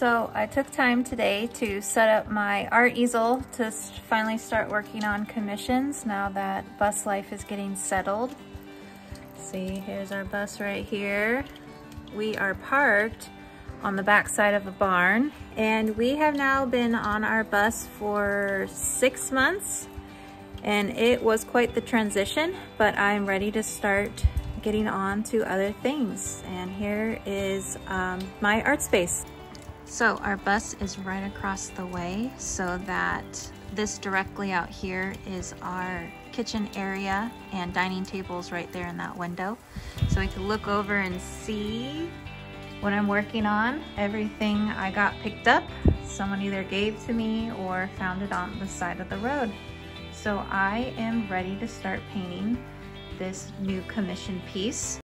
So I took time today to set up my art easel to finally start working on commissions now that bus life is getting settled. See, here's our bus right here. We are parked on the back side of a barn and we have now been on our bus for six months and it was quite the transition, but I'm ready to start getting on to other things. And here is um, my art space. So our bus is right across the way so that this directly out here is our kitchen area and dining tables right there in that window. So we can look over and see what I'm working on. Everything I got picked up, someone either gave to me or found it on the side of the road. So I am ready to start painting this new commission piece.